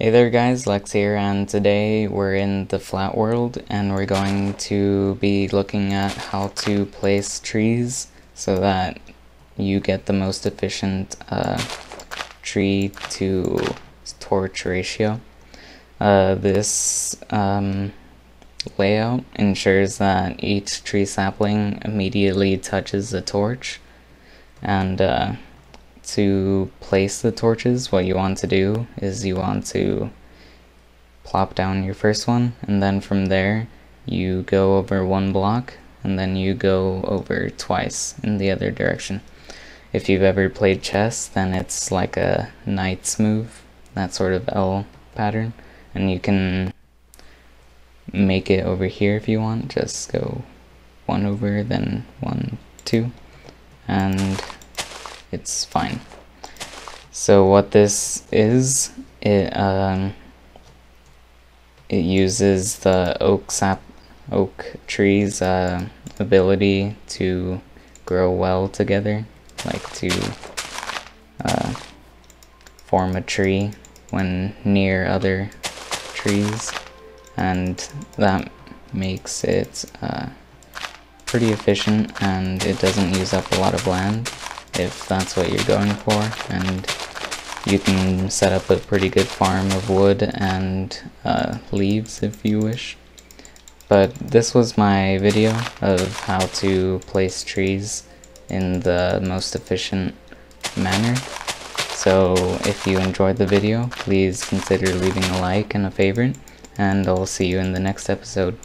Hey there guys, Lex here, and today we're in the flat world and we're going to be looking at how to place trees so that you get the most efficient uh, tree to torch ratio. Uh, this um, layout ensures that each tree sapling immediately touches the torch and uh, to place the torches, what you want to do is you want to plop down your first one, and then from there you go over one block, and then you go over twice in the other direction. If you've ever played chess, then it's like a knight's move, that sort of L pattern, and you can make it over here if you want, just go one over, then one, two, and it's fine. So what this is, it um, it uses the oak sap oak tree's uh, ability to grow well together, like to uh, form a tree when near other trees, and that makes it uh, pretty efficient and it doesn't use up a lot of land if that's what you're going for and you can set up a pretty good farm of wood and uh, leaves if you wish. But this was my video of how to place trees in the most efficient manner. So if you enjoyed the video, please consider leaving a like and a favorite, and I'll see you in the next episode.